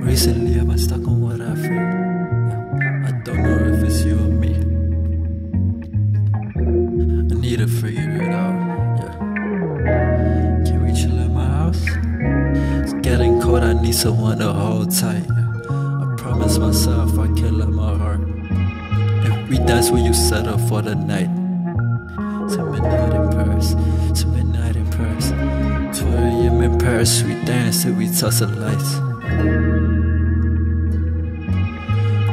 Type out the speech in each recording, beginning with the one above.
Recently I've been stuck on what I feel. I don't know if it's you or me. I need to figure it out, yeah. Can we chill at my house? It's getting cold, I need someone to hold tight I promise myself I can't let my heart. If we dance, will you settle for the night? Tell me Paris, to midnight in Paris. 2 a.m. in Paris, we dance till we touch the lights.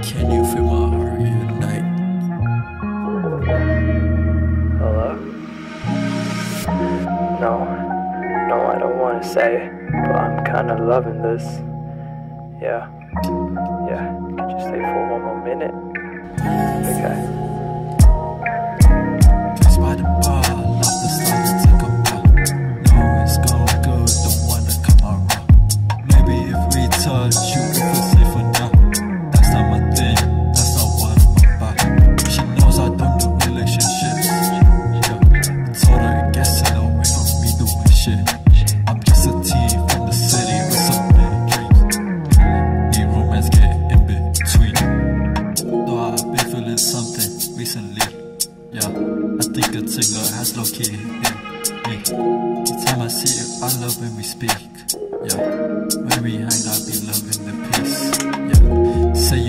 Can you feel my heart unite? Hello? No, no, I don't want to say but I'm kind of loving this. Yeah, yeah. Could you stay for one more minute? Okay. Recently. Yeah, I think a tingle has low key hit me. Each time I see it. I love when we speak. Yeah, when we hang, I be loving the peace. Yeah, say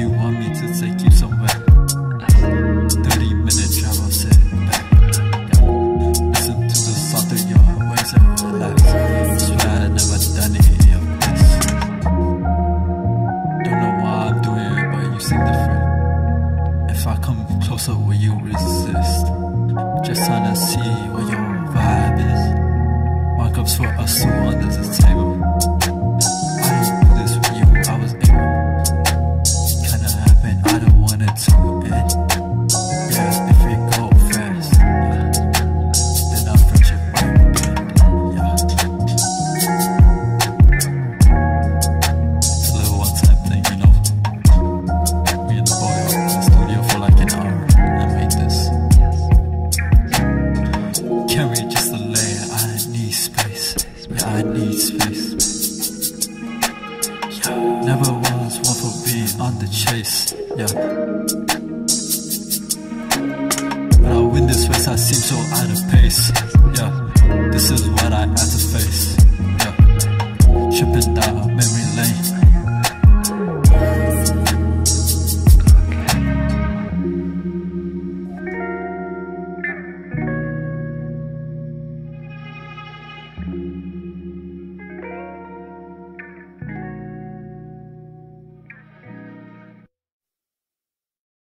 you resist? Just trying to see what your vibe is. Cup's for us two under the table. I do this with you, I was able. Kinda happened, I don't want it to end. Space. Yeah, never once one for being on the chase. Yeah. When I win this race, I seem so out of pace. Yeah, this is